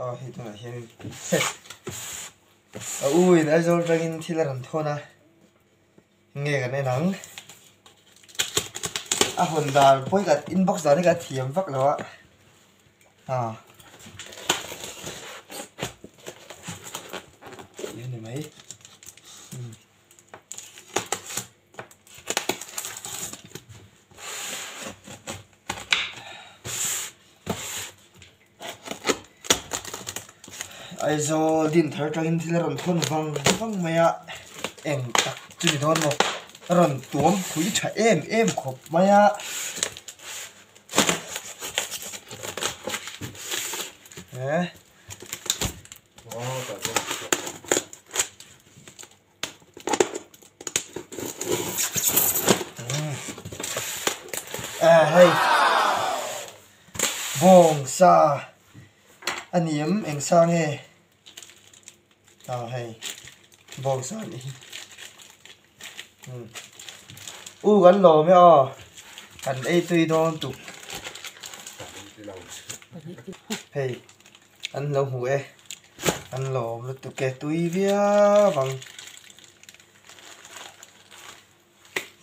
ờ thì tôi là hiện ờ ui đã rồi ra kinh thì là làm thôi na nghe cái này nắng à hồn đà bôi cả inbox đó này cả thiểm vắt rồi á à Ini này mấy ai zo din thar tang in thil ron thon wang wang maya, eng tak chu don mo ron tuom khui tha em em khop maya. Hmm. Eh à hay bong sa. Anh em anh sang he à hay. Bong sa đi. Ừ. U gắn lò mới à gắn ấy tuy đó tục hay. Anh lâu hủ e. Anh lò nó tục kẹt tuy vía bằng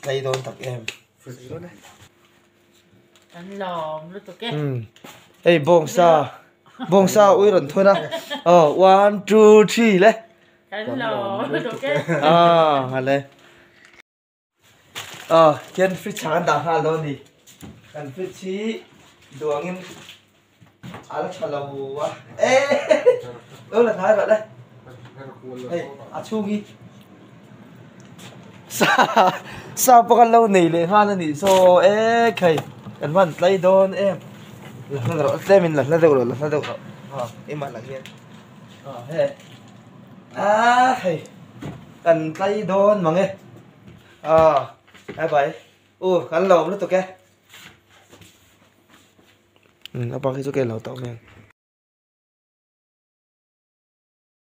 đây đón tập em. Anh lò nó tụi cái ừ. Hey bong sa bong sa ui rồi thôi na ờ one two three nó tụi cái à hả lấy ờ kiên fit chẳng đào hà luôn đi cần fit chí đuổi in à nó chả lâu quá. Ê đâu là thái rồi đấy hey à chu nghi. Sa sa bác lâu này lên hoa lên đi so ê khay cần vẫn lấy đón em. Là nó rồi xem mình nó đâu rồi nó đâu rồi ờ em mà là nghe ờ hey à hey. Cần tay đôn mà nghe. À, ai vậy u cần lâu nữa tụi kia. ừ nó bao khi tụi kia lâu tao nghe